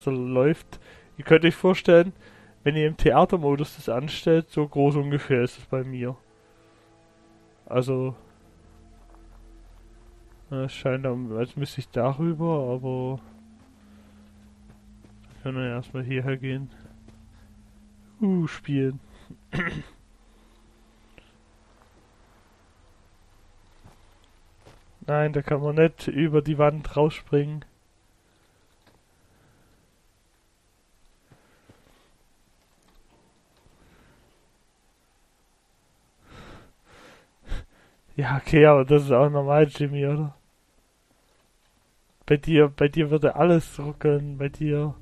so läuft. Ihr könnt euch vorstellen, wenn ihr im Theatermodus das anstellt, so groß ungefähr ist es bei mir. Also, es scheint, als müsste ich darüber, aber können wir erstmal hierher gehen. Uh, spielen. Nein, da kann man nicht über die Wand rausspringen. Ja, okay, aber das ist auch normal, Jimmy, oder? Bei dir, bei dir würde alles ruckeln, bei dir.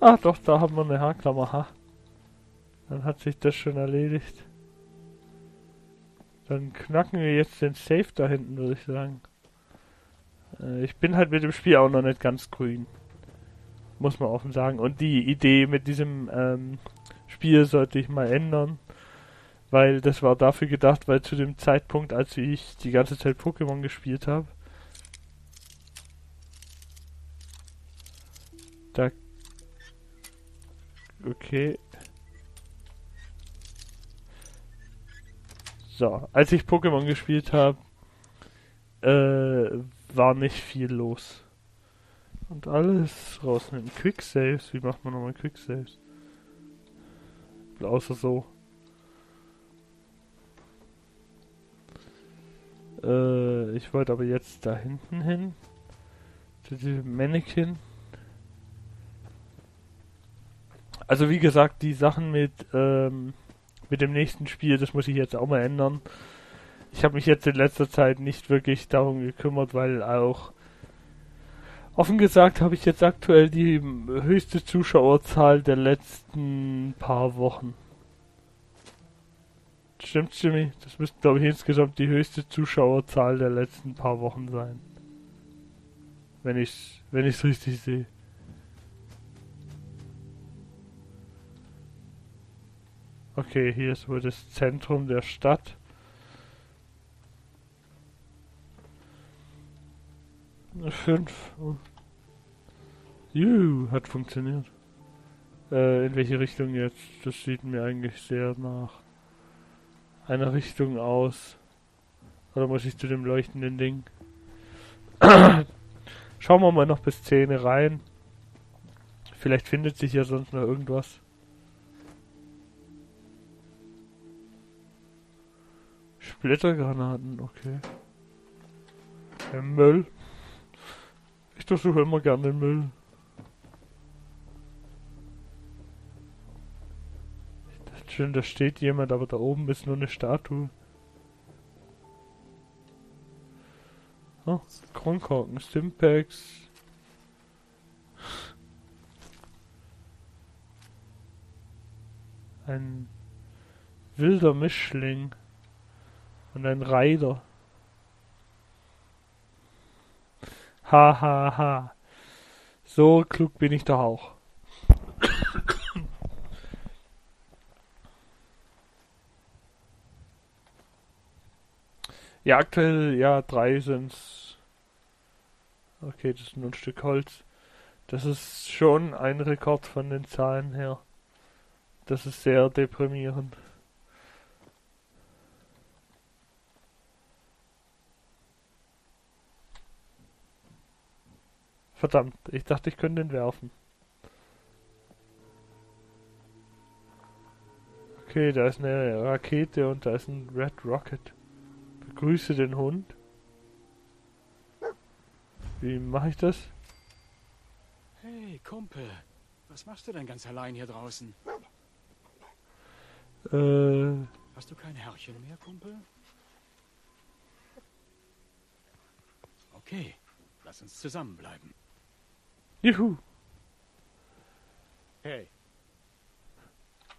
Ach doch, da haben wir eine Haarklammer, ha. Dann hat sich das schon erledigt. Dann knacken wir jetzt den Safe da hinten, würde ich sagen. Äh, ich bin halt mit dem Spiel auch noch nicht ganz grün. Muss man offen sagen. Und die Idee mit diesem ähm, Spiel sollte ich mal ändern. Weil das war dafür gedacht, weil zu dem Zeitpunkt, als ich die ganze Zeit Pokémon gespielt habe, da okay So, als ich Pokémon gespielt habe, äh, war nicht viel los. Und alles raus mit Quicksaves. Wie macht man nochmal Quicksaves? Außer so. Ich wollte aber jetzt da hinten hin. Zu diesem Mannequin. Also wie gesagt, die Sachen mit, ähm, mit dem nächsten Spiel, das muss ich jetzt auch mal ändern. Ich habe mich jetzt in letzter Zeit nicht wirklich darum gekümmert, weil auch offen gesagt habe ich jetzt aktuell die höchste Zuschauerzahl der letzten paar Wochen. Stimmt, Jimmy? Das müsste, glaube ich, insgesamt die höchste Zuschauerzahl der letzten paar Wochen sein. Wenn ich wenn es richtig sehe. Okay, hier ist wohl das Zentrum der Stadt. Fünf. Juhu, hat funktioniert. Äh, in welche Richtung jetzt? Das sieht mir eigentlich sehr nach einer Richtung aus. Oder muss ich zu dem leuchtenden Ding? Schauen wir mal noch bis 10 rein. Vielleicht findet sich ja sonst noch irgendwas. Splittergranaten, okay. Der Müll. Ich durchsuche immer gerne den Müll. Schon, da steht jemand, aber da oben ist nur eine Statue. Oh, Kronkorken, Stimpaks. Ein wilder Mischling. Und ein Reiter. Ha, ha, ha. So klug bin ich doch auch. Ja, aktuell, ja, drei sind's. Okay, das ist nur ein Stück Holz. Das ist schon ein Rekord von den Zahlen her. Das ist sehr deprimierend. Verdammt, ich dachte, ich könnte den werfen. Okay, da ist eine Rakete und da ist ein Red Rocket. Begrüße den Hund. Wie mache ich das? Hey, Kumpel. Was machst du denn ganz allein hier draußen? Äh. Hast du kein Herrchen mehr, Kumpel? Okay, lass uns zusammenbleiben. Juhu. Hey.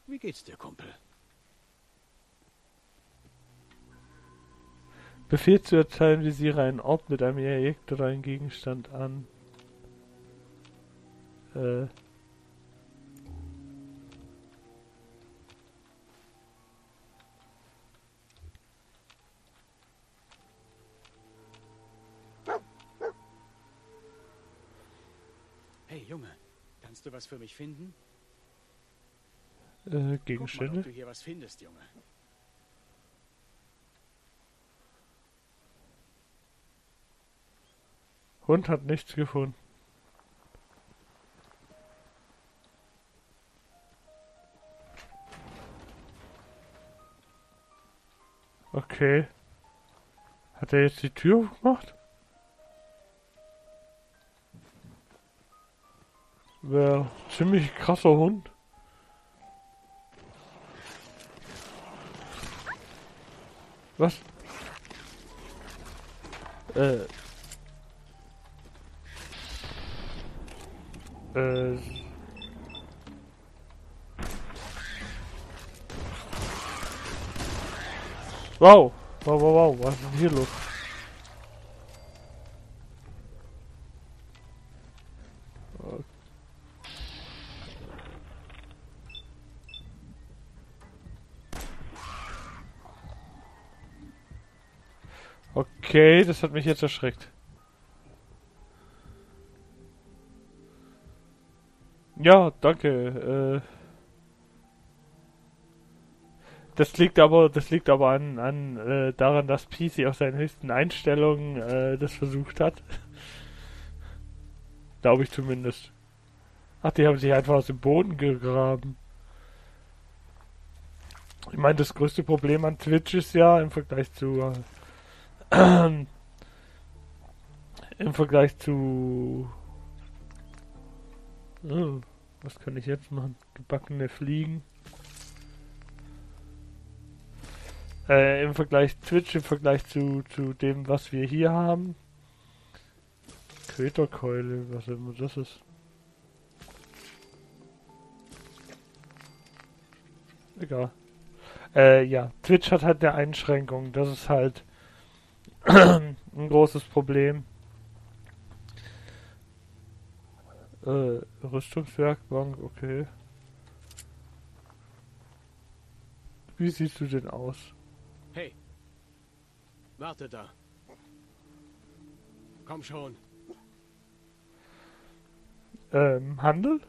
Wie geht's dir, Kumpel? Befehl zu erteilen, visiere einen Ort mit einem Objekt oder einen Gegenstand an. Äh. Hey, Junge, kannst du was für mich finden? Äh, Guck mal, Gegenstände. ob du hier was findest, Junge. Hund hat nichts gefunden. Okay. Hat er jetzt die Tür aufgemacht? Wäre ziemlich krasser Hund. Was? Äh. Äh. Wow. Wow, wow, wow. Was ist denn hier los? Okay, das hat mich jetzt erschreckt. Ja, danke. Äh, das liegt aber, das liegt aber an, an äh, daran, dass PC auf seinen höchsten Einstellungen äh, das versucht hat. Glaube ich zumindest. Ach, die haben sich einfach aus dem Boden gegraben. Ich meine, das größte Problem an Twitch ist ja im Vergleich zu äh, im Vergleich zu Oh, was kann ich jetzt machen? Gebackene Fliegen. Äh, im Vergleich Twitch, im Vergleich zu, zu dem, was wir hier haben. Köterkeule, was immer das ist. Egal. Äh, ja, Twitch hat halt eine Einschränkung. Das ist halt ein großes Problem. Äh, Rüstungswerkbank, okay. Wie siehst du denn aus? Hey. Warte da. Komm schon. Ähm, Handel?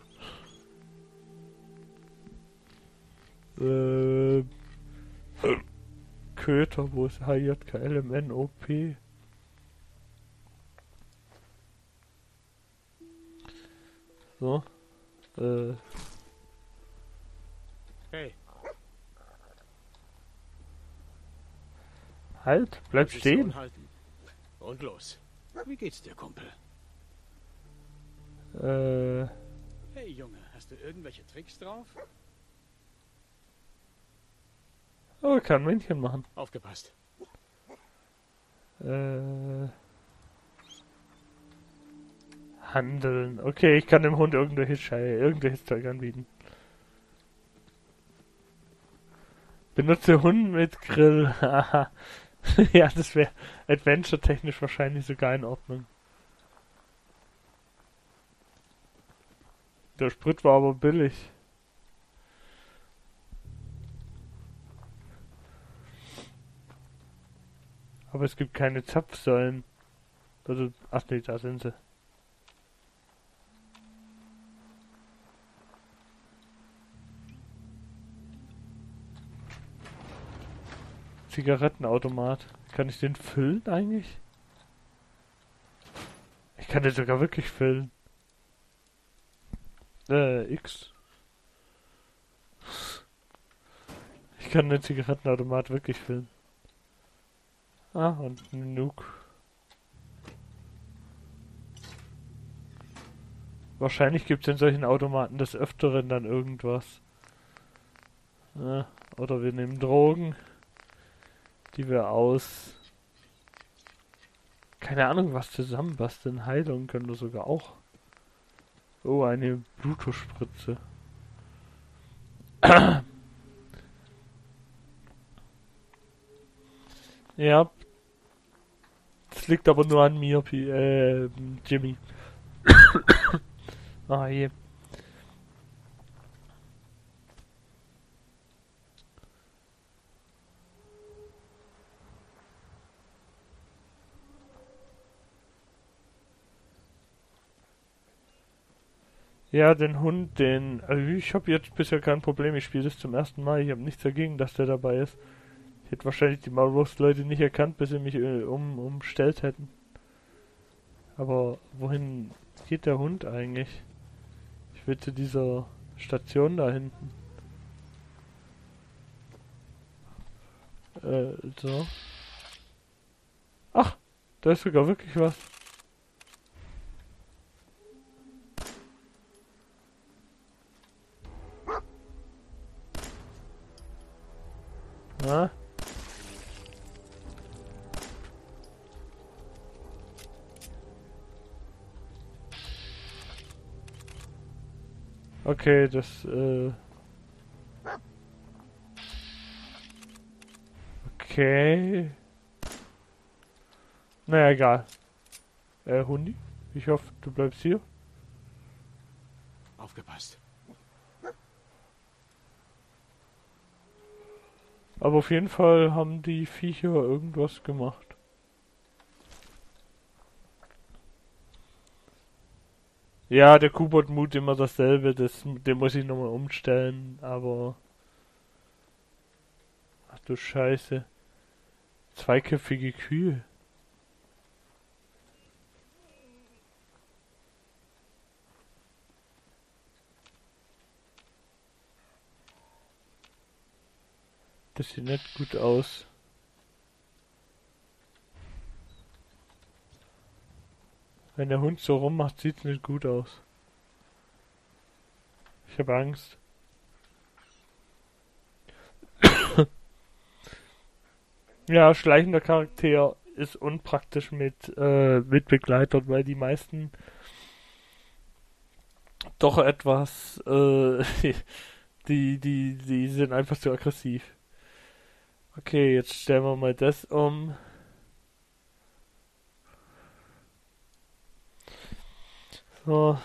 Äh, Köter, wo ist HJKLMNOP? So. Äh, Hey, halt, bleib Position stehen. halten. Und los. Wie geht's dir, Kumpel? Äh, Hey, Junge, hast du irgendwelche Tricks drauf? oh, kann Männchen machen. Aufgepasst. Äh, handeln. Okay, ich kann dem Hund irgendwelche Schei irgendwelches Zeug anbieten. Benutze Hund mit Grill. Ja, das wäre adventure-technisch wahrscheinlich sogar in Ordnung. Der Sprit war aber billig. Aber es gibt keine Zapfsäulen. Also, ach nee, da sind sie. Zigarettenautomat. Kann ich den füllen eigentlich? Ich kann den sogar wirklich füllen. Äh, X. Ich kann den Zigarettenautomat wirklich füllen. Ah, und Nuke. Wahrscheinlich gibt es in solchen Automaten des Öfteren dann irgendwas. Ja, oder wir nehmen Drogen, die wir aus... Keine Ahnung, was zusammenbasteln. Heilung können wir sogar auch. Oh, eine Bluetooth-Spritze. ja. Das liegt aber nur an mir, Pi- äh, Jimmy. ah, je. Ja, den Hund, den. Also ich habe jetzt bisher kein Problem. Ich spiele das zum ersten Mal. Ich habe nichts dagegen, dass der dabei ist. Ich hätte wahrscheinlich die Malrost-Leute nicht erkannt, bis sie mich äh, um, umstellt hätten. Aber wohin geht der Hund eigentlich? Ich will zu dieser Station da hinten. Äh, so. Ach, da ist sogar wirklich was. Na? Okay, das, äh... Okay. Naja, egal. Äh, Hundi? Ich hoffe, du bleibst hier. Aufgepasst. Aber auf jeden Fall haben die Viecher irgendwas gemacht. Ja, der Kubot-Mut immer dasselbe, das, den muss ich nochmal umstellen, aber... Ach du Scheiße. Zweiköpfige Kühe. Das sieht nicht gut aus. Wenn der Hund so rummacht, sieht's nicht gut aus. Ich habe Angst. ja, schleichender Charakter ist unpraktisch mit, äh, mit Begleitern, weil die meisten doch etwas, äh, die, die, die sind einfach zu aggressiv. Okay, jetzt stellen wir mal das um. So.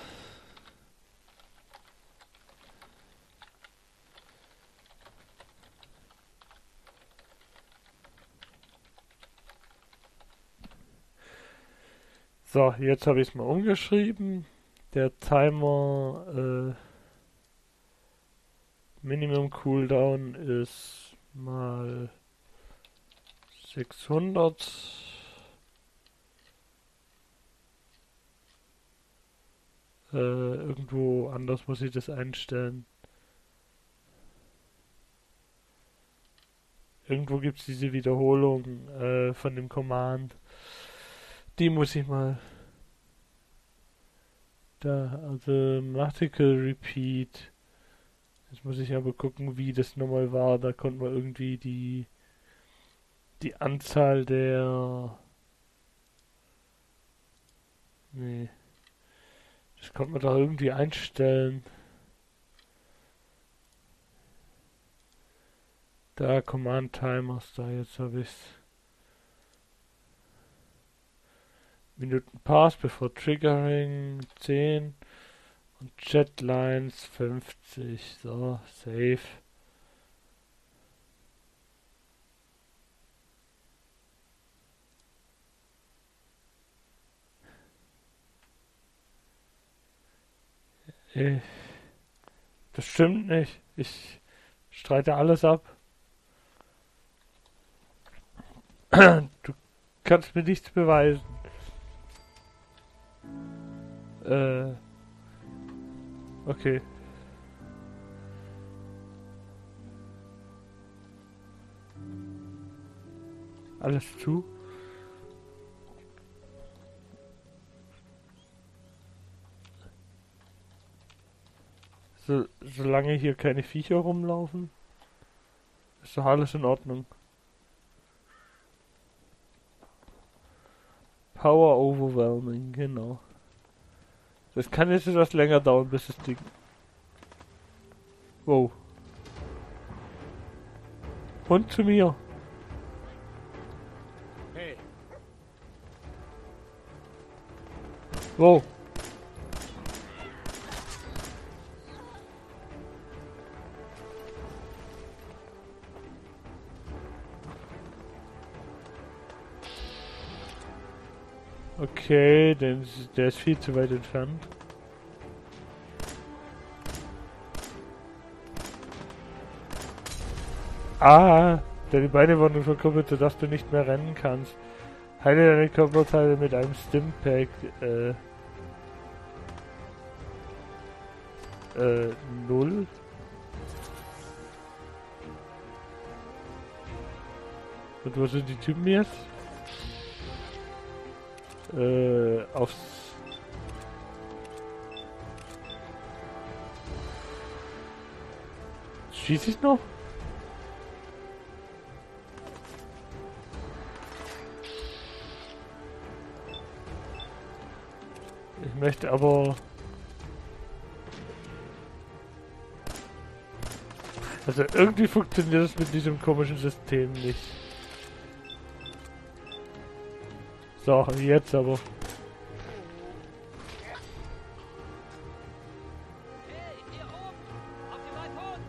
So, jetzt habe ich es mal umgeschrieben. Der Timer äh, Minimum Cooldown ist mal 600 äh, irgendwo anders muss ich das einstellen. Irgendwo gibt es diese Wiederholung äh, von dem Command. Die muss ich mal da, also Multiple Repeat. Jetzt muss ich aber gucken, wie das nochmal war. Da konnte man irgendwie die die Anzahl der... Nee. Das konnte man doch irgendwie einstellen. Da, Command Timers, da jetzt habe ich's. Minuten Pass bevor Triggering 10 und Chatlines 50. So, safe. Das stimmt nicht. Ich streite alles ab. Du kannst mir nichts beweisen. Äh. Okay. Alles zu? So, solange hier keine Viecher rumlaufen, ist doch alles in Ordnung. Power Overwhelming, genau. Das kann jetzt etwas länger dauern, bis das Ding... Wow. Und zu mir. Hey. Wow. Okay, denn der ist viel zu weit entfernt. Ah, deine Beine wurden verkuppelt, sodass du nicht mehr rennen kannst. Heile deine Körperteile mit einem Stimpack. Äh, äh, null. Und wo sind die Typen jetzt? Äh, aufs... Schieß ich noch? Ich möchte aber... Also irgendwie funktioniert das mit diesem komischen System nicht. So, jetzt aber. Hey, hier oben! Auf dem Balkon!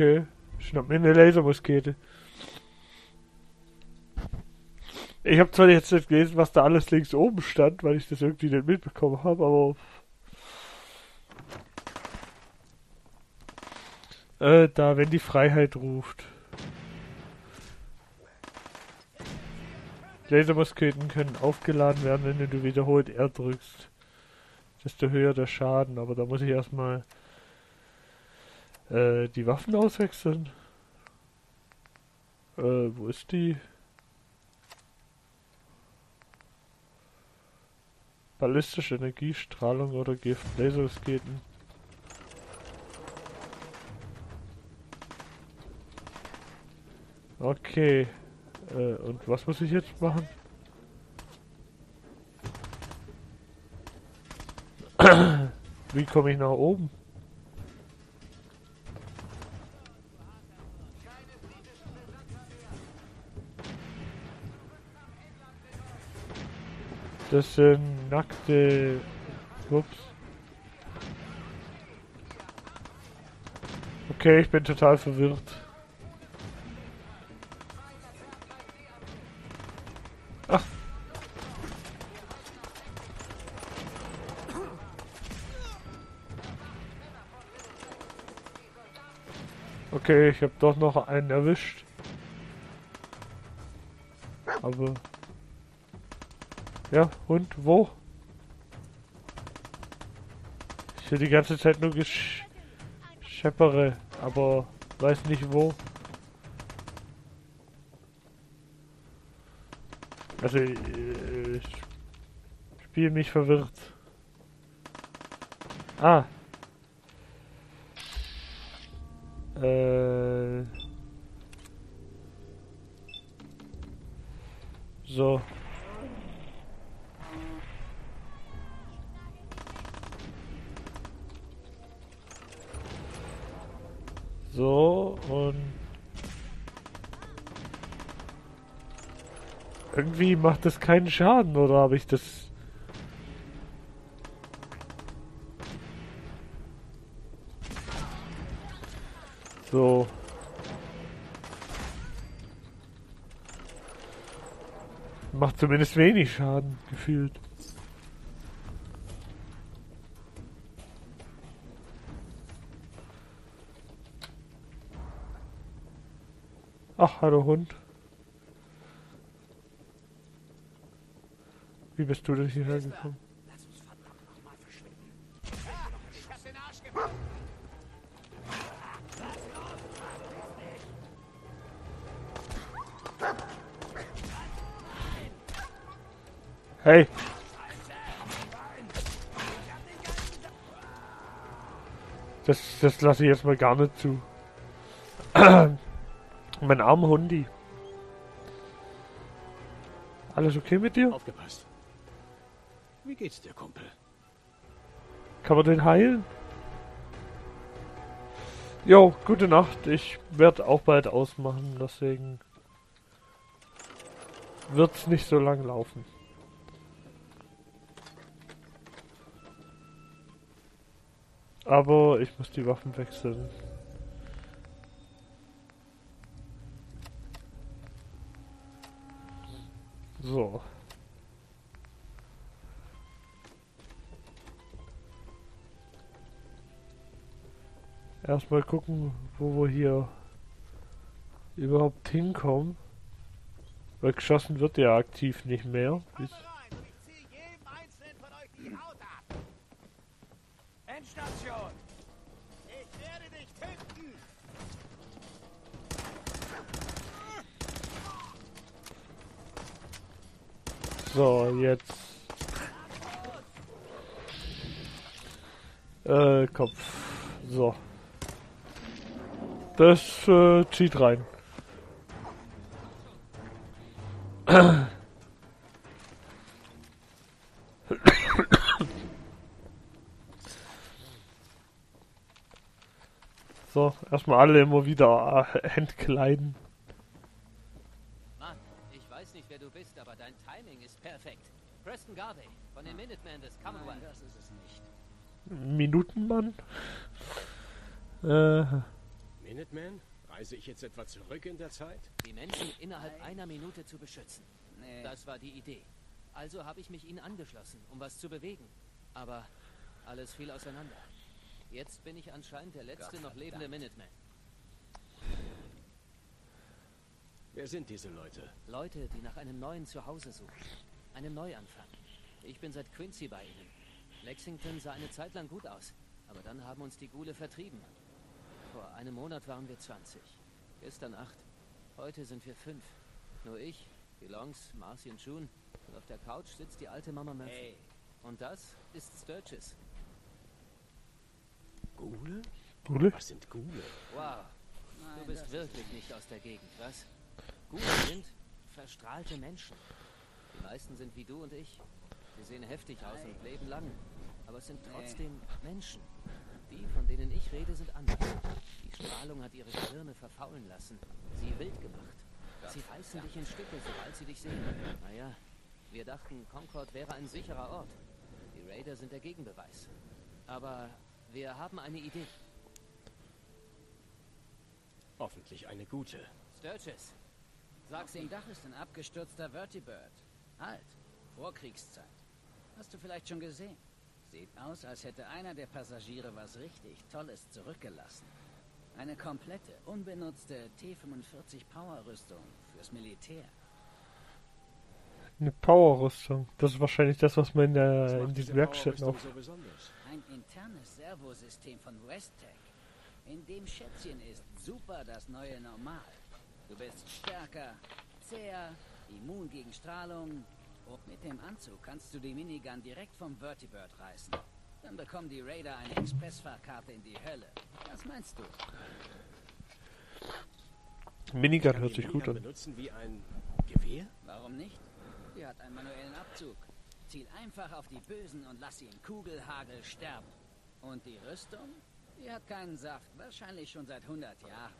Okay, schnapp mir eine Lasermuskete. Ich habe zwar jetzt nicht gelesen, was da alles links oben stand, weil ich das irgendwie nicht mitbekommen habe, aber... Äh, da, wenn die Freiheit ruft. Lasermusketen können aufgeladen werden, wenn du wiederholt R drückst. Desto höher der Schaden, aber da muss ich erstmal äh, die Waffen auswechseln. Äh, wo ist die? Ballistische Energiestrahlung oder Gift, Lasermusketen. Okay. Äh, und was muss ich jetzt machen? Wie komme ich nach oben? Das sind nackte... Ups. Okay, ich bin total verwirrt. Ach. Okay, ich habe doch noch einen erwischt. Aber... Ja, und wo? Ich höre die ganze Zeit nur Gescheppere, aber weiß nicht wo. Also, äh, ich spiele mich verwirrt. Ah. Äh. So. So, und... Irgendwie macht das keinen Schaden, oder habe ich das... So. Macht zumindest wenig Schaden, gefühlt. Ach, hallo Hund. Wie bist du denn hierher gekommen? Hey! Das, das lasse ich jetzt mal gar nicht zu. mein armer Hundi. Alles okay mit dir? Aufgepasst. Wie geht's dir, Kumpel? Kann man den heilen? Jo, gute Nacht. Ich werde auch bald ausmachen, deswegen wird's nicht so lang laufen. Aber ich muss die Waffen wechseln. So. Erstmal gucken, wo wir hier überhaupt hinkommen. Weil geschossen wird ja aktiv nicht mehr. Bis Endstation! Ich werde dich töten! So, jetzt. Äh, Kopf. So. Das äh, zieht rein. So, erstmal alle immer wieder äh, entkleiden. Mann, ich weiß nicht, wer du bist, aber dein Timing ist perfekt. Preston Garvey von den Minutemen des Commonwealth. das ist es nicht. Minutenmann. Äh, Minuteman? Reise ich jetzt etwa zurück in der Zeit? Die Menschen innerhalb einer Minute zu beschützen. Nee. Das war die Idee. Also habe ich mich ihnen angeschlossen, um was zu bewegen. Aber alles fiel auseinander. Jetzt bin ich anscheinend der letzte noch lebende Minuteman. Wer sind diese Leute? Leute, die nach einem neuen Zuhause suchen. Einem Neuanfang. Ich bin seit Quincy bei ihnen. Lexington sah eine Zeit lang gut aus, aber dann haben uns die Gule vertrieben. Vor einem Monat waren wir 20. Gestern 8. Heute sind wir 5. Nur ich, die Longs, Marcy und June. Und auf der Couch sitzt die alte Mama Murphy. Hey, Und das ist Sturgis. Gule? Gule? Was sind Gule? Wow, nein, du bist wirklich nicht aus der Gegend, was? Gule sind verstrahlte Menschen. Die meisten sind wie du und ich. Sie sehen heftig aus und leben lang. Aber es sind trotzdem Menschen. Die, von denen ich rede, sind anders. Die Strahlung hat ihre Gehirne verfaulen lassen. Sie wild gemacht. Sie reißen dich in Stücke, sobald sie dich sehen. Naja, wir dachten, Concord wäre ein sicherer Ort. Die Raider sind der Gegenbeweis. Aber wir haben eine Idee. Hoffentlich eine gute. Sturgis, Auf dem Dach ist ein abgestürzter Vertibird. Alt. Vorkriegszeit. Hast du vielleicht schon gesehen? Sieht aus, als hätte einer der Passagiere was richtig Tolles zurückgelassen. Eine komplette, unbenutzte T-45 Power-Rüstung fürs Militär. Eine Powerrüstung. Das ist wahrscheinlich das, was man in, der, in diesen diese Werkstätten auf. so? Ein internes Servosystem von Westtech. In dem Schätzchen ist super das neue Normal. Du bist stärker, zäher, immun gegen Strahlung. Und mit dem Anzug kannst du die Minigun direkt vom Vertibird reißen. Dann bekommen die Raider eine Expressfahrkarte in die Hölle. Was meinst du? Minigun Kann hört sich gut an. benutzen wie ein Gewehr? Warum nicht? Die hat einen manuellen Abzug. Ziel einfach auf die Bösen und lass sie in Kugelhagel sterben. Und die Rüstung? Die hat keinen Saft, wahrscheinlich schon seit 100 Jahren.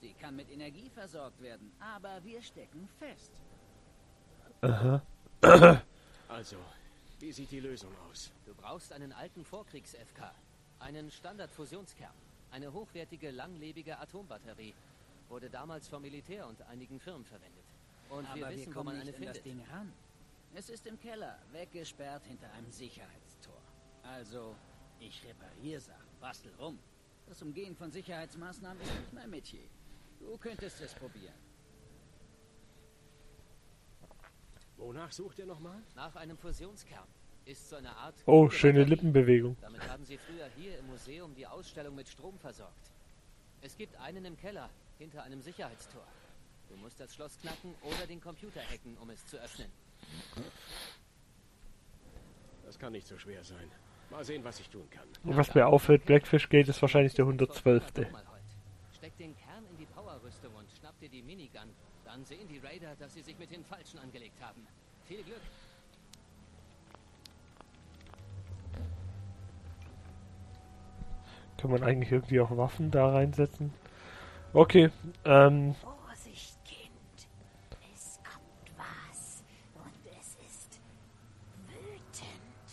Sie kann mit Energie versorgt werden, aber wir stecken fest. Aha. Also, wie sieht die Lösung aus? Du brauchst einen alten Vorkriegs-FK, einen Standardfusionskern, eine hochwertige, langlebige Atombatterie. Wurde damals vom Militär und einigen Firmen verwendet. Und aber wir wir wissen, wo man kommen eine in das findet. Ding ran. Es ist im Keller, weggesperrt hinter einem Sicherheitstor. Also, ich repariere Sachen, bastel rum. Das Umgehen von Sicherheitsmaßnahmen ist nicht mein Metier. Du könntest es probieren. Wonach sucht ihr nochmal? Nach einem Fusionskern ist so eine Art. Oh, schöne. Lippenbewegung. Damit haben sie früher hier im Museum die Ausstellung mit Strom versorgt. Es gibt einen im Keller, hinter einem Sicherheitstor. Du musst das Schloss knacken oder den Computer hacken, um es zu öffnen. Das kann nicht so schwer sein. Mal sehen, was ich tun kann. Und was mir auffällt, Blackfish Gate ist wahrscheinlich der Guck 112. mal, Holt. Steck den Kern in die Powerrüstung und schnapp dir die Minigun. Dann sehen die Raider, dass sie sich mit den Falschen angelegt haben. Viel Glück. Kann man eigentlich irgendwie auch Waffen da reinsetzen? Okay, ähm, Vorsicht, Kind. Es kommt was. Und es ist wütend.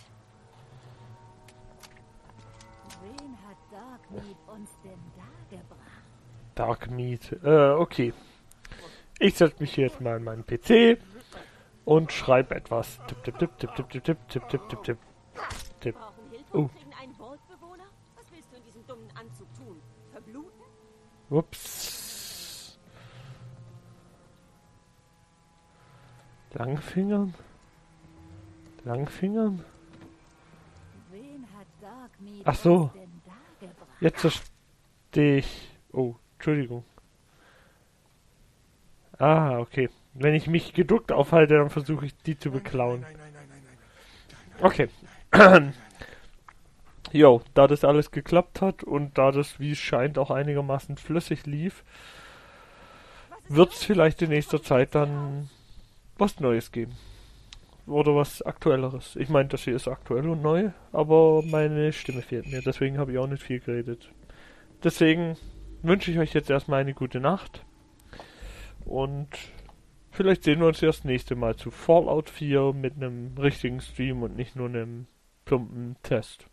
Wen hat Meat uns denn da gebracht? Dark Meat. Äh, okay. Ich setze mich hier jetzt mal an meinen PC und schreibe etwas. Tipp, tipp, tipp, tipp, tipp, tipp, tipp, tipp, tipp, tipp, tipp. Tipp. Oh. in? Ups. Langfingern? Langfingern? Ach so. Jetzt verstehe ich. Oh, Entschuldigung. Ah, okay. Wenn ich mich geduckt aufhalte, dann versuche ich die zu beklauen. Okay. Jo, da das alles geklappt hat und da das, wie es scheint, auch einigermaßen flüssig lief, wird es vielleicht in nächster Zeit dann was Neues geben. Oder was Aktuelleres. Ich meine, das hier ist aktuell und neu, aber meine Stimme fehlt mir, deswegen habe ich auch nicht viel geredet. Deswegen wünsche ich euch jetzt erstmal eine gute Nacht. Und vielleicht sehen wir uns erst nächste Mal zu Fallout 4 mit einem richtigen Stream und nicht nur einem plumpen Test.